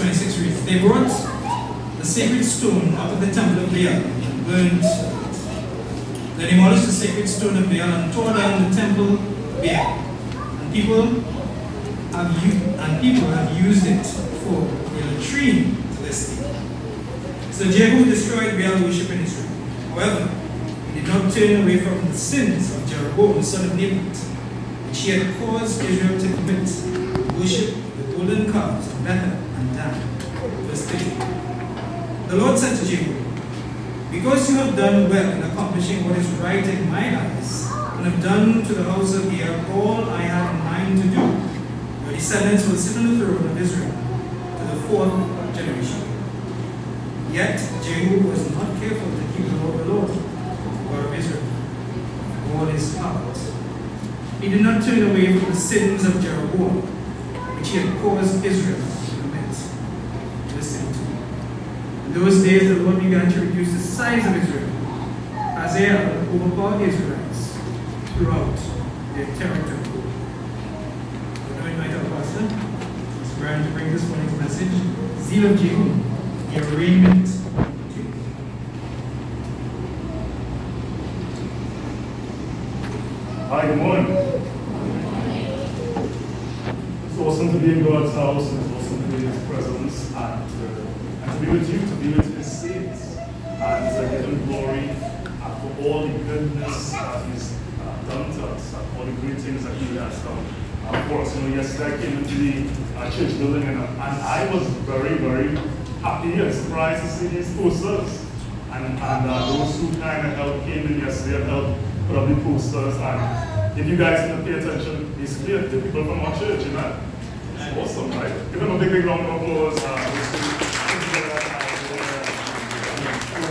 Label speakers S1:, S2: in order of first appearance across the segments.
S1: 26 reads, They brought the sacred stone out of the temple of Baal and burned it. They demolished the sacred stone of Baal and tore down the temple Baal. And people have used, and people have used it for a latrine to this day. So Jehu destroyed Baal worship in Israel. However, he did not turn away from the sins of Jeroboam, the son of Nebat, which he had caused Israel to commit, worship the golden calves of Bethel Dan. Verse 30. The Lord said to Jehu, Because you have done well in accomplishing what is right in my eyes, and have done to the house of Baal all I had in mind to do, your descendants will sit on the throne of Israel to the fourth generation. Yet Jehu was not careful to keep the law of the Lord, God of Israel, all his heart. He did not turn away from the sins of Jeroboam, which he had caused Israel to commit. Listen to me. In those days, the Lord began to reduce the size of Israel. Hazael overpowered the Israelites throughout their territory. What do we invite our pastor? It's Brian to bring this morning's message. Zeal of Jehu, the arraignment
S2: Hi, good morning. It's awesome to be in God's house, and it's awesome to be in His presence, and to uh, be with you, to be with His saints, and to give Him glory uh, for all the goodness that He's uh, done to us, and all the great things that He has done Of course. You know, yesterday I came into the uh, church building, and, and I was very, very happy and surprised to see these posters. And, and uh, those who kind of helped came in yesterday and helped put up the posters. And if you guys can pay attention, basically the people from our church, you know. It's awesome, right? Give them a big, big round of applause. Uh, those who-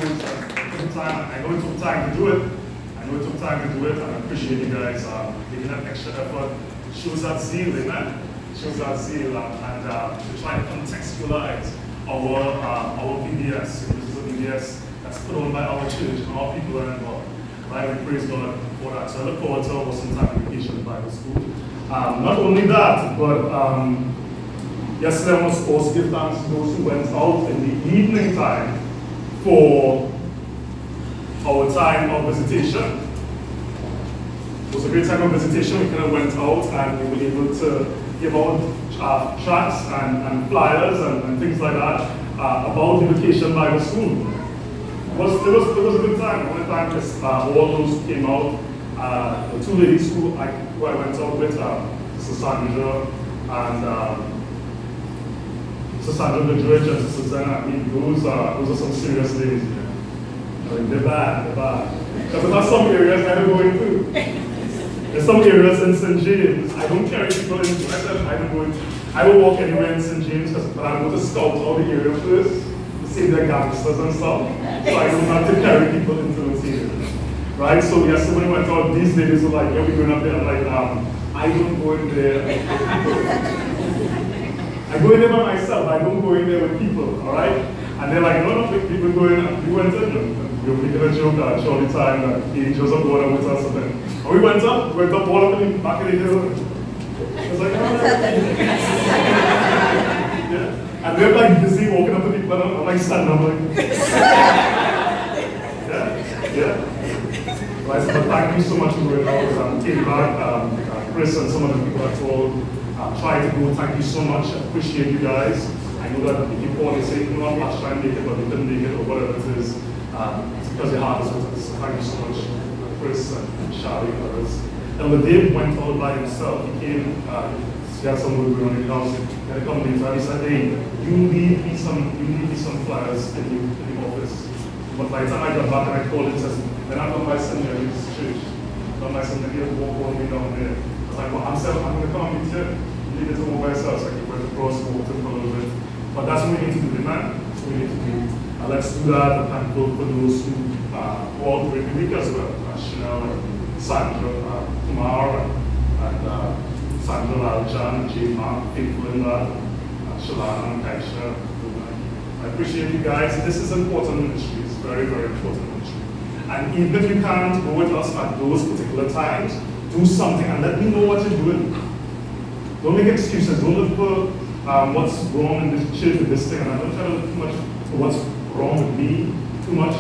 S2: uh, took time. I know it took time to do it. I know it took time to do it, and I appreciate you guys uh, making that extra effort. It shows that zeal, amen? It shows that zeal, and, and uh, to try to contextualize our uh, our VBS. This is a VBS that's put on by our church, and our people are involved. Right? We praise God for that. So I look forward to our some time vacation at Bible school. Um, not only that, but um, yesterday I also give thanks to those who went out in the evening time for our time of visitation. It was a great time of visitation. We kind of went out and we were able to give out uh, tracts and, and flyers and, and things like that uh, about the by the School. It was, it was, it was a good time. One time, this, uh, all those came out. Uh, the two ladies who I, who I went out with, uh, Sister and um, Sister Sandra and Sister Zena. I mean, those are, those are some serious ladies. Bad, they're bad. Because there are some areas I don't go into. There's some areas in St. James, I don't carry people into. I said I don't go into. I will walk anywhere in St. James because but I go to scout all the area first to see their gangsters and stuff. So I don't have to carry people into those areas. Right? So yesterday we went out, these ladies were like, yeah, we're going up there. I'm like, um, I don't go in there. I go in there by myself, I don't go in there with people, all right? And they're like, no, no, people go in, we went in, we were making a joke that the time that the angels of are with us. And, then, and we went up, went up all up in the back of the hill. I was like, oh, yeah. And they're like busy walking up to people, and I'm like standing up like, yeah, yeah. Right, so but thank you so much for going out. Um, came back, um, uh, Chris and some of the people I told, uh, tried to go. Thank you so much. I appreciate you guys. I know that if you and you know, I'm not to make it, but you make it, or whatever it is, um, it's because your heart is with us. Thank you so much, Chris and Charlie and others. And when Dave went all by himself, he came, uh, he had some work going on in the house, he had a company, and he said, hey, you need me some, you need me some flyers in the, in the office. But by the time I got back and I called he says, then I'm going by St. Mary's Church. I'm by St. Mary's, walk all the way down there. I was like, well, I'm, self, I'm going to come and meet you. You need to walk by yourself, so I can went across, walked him for a little bit. But that's what we need to do, man. That's what we need to do. Uh, let's do that. I'm thankful for those who uh, all during the week as well. Uh, Chanel and Sandra, uh, Kumar, and, and uh, Sandra Lalchan, and Jay Mark, faithful in that. Uh, Shalana and Kaisha. I appreciate you guys. This is important ministry. It's very, very important ministry. And even if you can't go with us at those particular times, do something and let me know what you're doing. Don't make excuses. Don't look for um, what's wrong in this church with this thing, and I don't try to look too much what's wrong with me too much.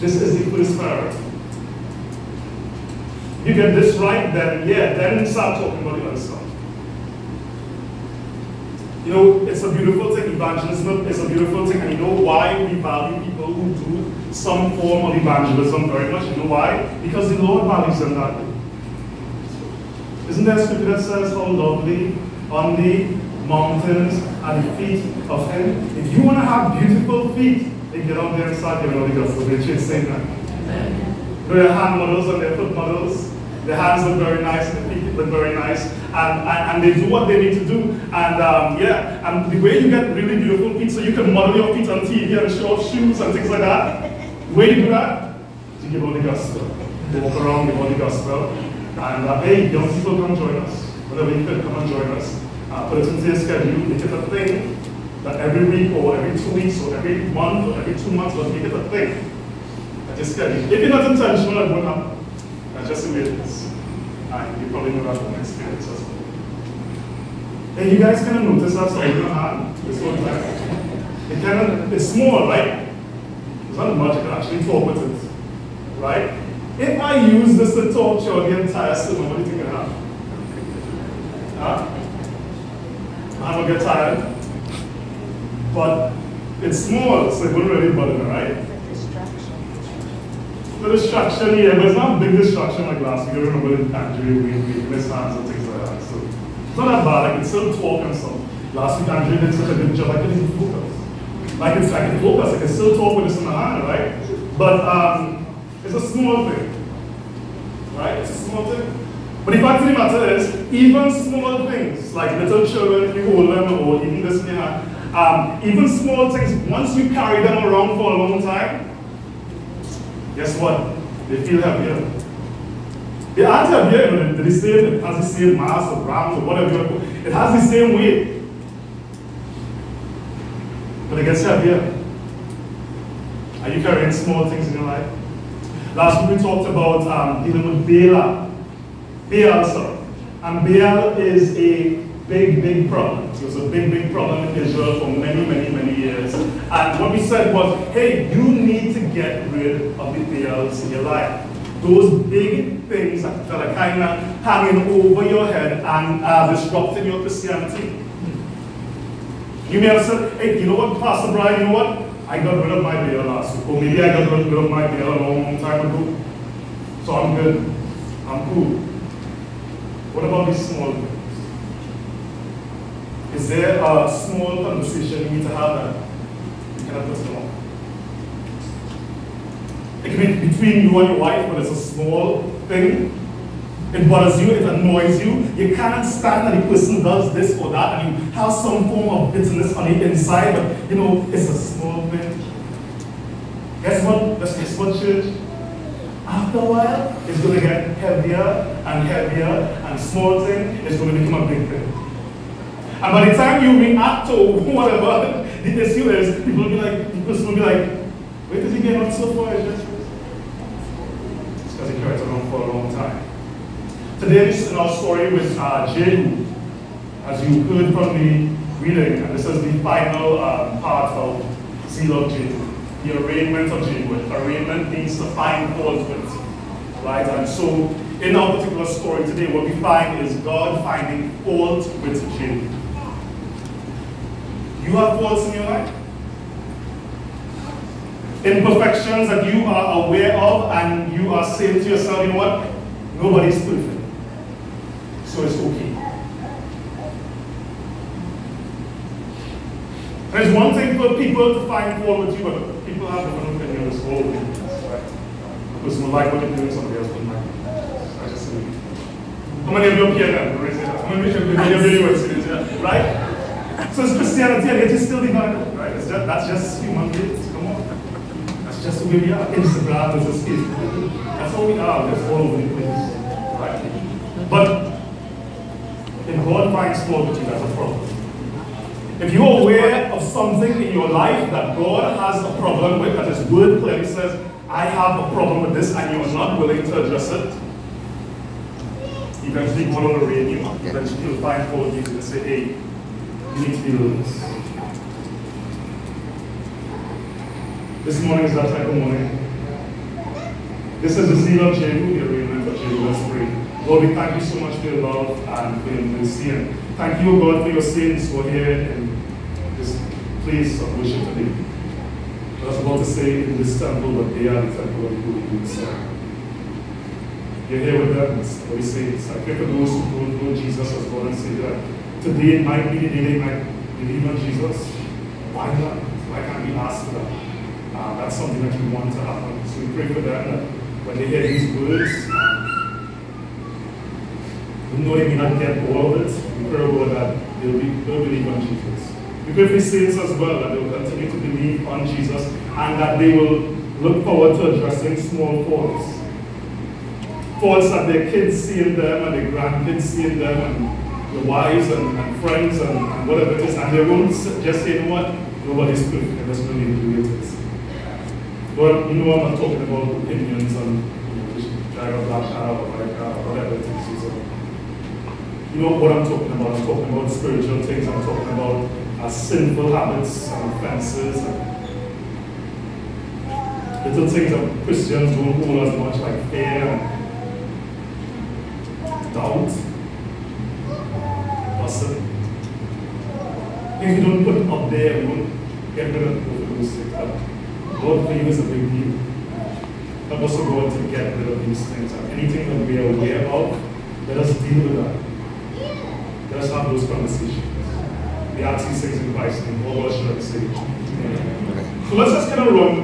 S2: This is the first priority. You get this right, then yeah, then start talking about the other stuff. You know, it's a beautiful thing. Evangelism is a beautiful thing, and you know why we value people who do some form of evangelism very much. You know why? Because the Lord values them that way. Isn't there a scripture that says how lovely on the mountains are the feet of Him? If you want to have beautiful feet, then get out there and start giving all the gospel. They should say that. Their hand models and their foot models. The hands look very nice, the feet look very nice, and, and, and, they do what they need to do. And um, yeah, and the way you get really beautiful feet, so you can model your feet on TV and show off shoes and things like that. The way you do that, you give all the gospel. Walk around, give the gospel. And uh, hey, young people come join us. Whenever you can, come and join us. Uh, it into schedule, make it a thing that every week or every two weeks or every month or every two months, but make it a thing. That your schedule. If you're not intentional, it won't happen. That's just the way it is. And you probably know that from experience as well. And you guys kind of notice that something in hand this whole time. It kind of, it's small, right? It's not much, you can actually with it. Right? If I use this to torture the entire sermon, what do you think will happen? Huh? I'm gonna get tired. But it's small, so it wouldn't really bother me, right? The distraction, yeah, but it's not a big distraction like last week. I remember in Andrew, we, we missed hands and things like that. So it's not that bad. I can still talk and stuff. Last week, Andrew did such a good job. I couldn't even focus. Like, it's, I can focus. I can still talk with this in my hand, right? But um, it's a small thing. Right? It's a small thing. But the fact of the matter is, even small things, like little children, if you hold them, or even this in um, even small things, once you carry them around for a long time, guess what? They feel heavier. They aren't heavier, know, the same, it has the same mass or grams or whatever It has the same weight. But it gets heavier. Are you carrying small things in your life? Last week we talked about um, dealing with Baal. Sorry. And Baal is a big, big problem. It was a big, big problem in Israel for many, many, many years. And what we said was, hey, you need to get rid of the Baals in your life. Those big things that, are kind of hanging over your head and are disrupting your Christianity. You may have said, hey, you know what, Pastor Brian, you know what? I got rid of my Baal last week. Or maybe I got rid of my Baal a long, long time ago. So I'm good. I'm cool. What about these small things? Is there a small conversation you need to have that you cannot put on? It can be between you and your wife, but it's a small thing. It bothers you, it annoys you. You can't stand that the person does this or that, and you have some form of bitterness on the inside, but you know, it's a small thing. Guess what? Guess what, church? After a while, it's going to get heavier and heavier, and small thing is going to become a big thing. And by the time you react to whatever the issue is, people will be like, people will be like, where did he get on so far? It's because he carried on for a long time. Today, is our story with uh, Jehu. As you heard from the reading, and this is the final um, part of Zeal of Jehu. The arraignment of Jehu. Arraignment means to find fault with. Right? And so, in our particular story today, what we find is God finding fault with Jehu. You have faults in your life? Imperfections that you are aware of and you are saying to yourself, you know what? Nobody's perfect. So it's okay. There's one thing for people to find fault with you, but people have different opinions all over right? Because some like what you're doing, somebody else won't like it. I just say, how many of you up here now? How many of you are really Right? So it's Christianity and it is still divided, right? Just, that's just human beings, come on. That's just who we are. Instagram is a Facebook. That's all we are, that's all over the place, right? But if God finds fault with you, that's a problem. If you're aware of something in your life that God has a problem with, that His word clearly says, I have a problem with this, and you're not willing to address it, eventually God will arraign you. Eventually He'll find fault with you and say, hey, You need to deal with this. This morning is that type of morning. This is the zeal of Jehu. You remember Jehu, let's pray. Lord, we thank you so much for your love and for your mercy. Thank you, God, for your saints who are here in this place of worship today. I was about to say in this temple, but they are the temple of who serve. You're here with them. What we say. It's like for those who don't know Jesus as Lord and Savior. Today might be the day they might believe on Jesus. Why not? Why can't we ask for that? Uh, that's something that we want to happen. So we pray for them that when they hear these words, even though they may not get all of it, we pray that they'll, be, they'll believe on Jesus. We pray for saints as well that they will continue to believe on Jesus and that they will look forward to addressing small faults. Faults that their kids see in them and their grandkids see in them and their wives and, and friends and, and, whatever it is. And they won't just say, you know what, nobody's perfect, I just believe the way it is. But you know I'm not talking about opinions on you know, drive a black car or white car or whatever it is. You know what I'm talking about. I'm talking about spiritual things. I'm talking about uh, sinful habits and offenses and little things that Christians don't hold as much like fear and doubt, gossip. Things you don't put up there, you don't get rid of those things. Lord, for you is a big deal. Help us, to go to get rid of these things. And anything that we are aware of, let us deal with that. Let us have those conversations. We ask these things in Christ's name. All say. So let's just get a run.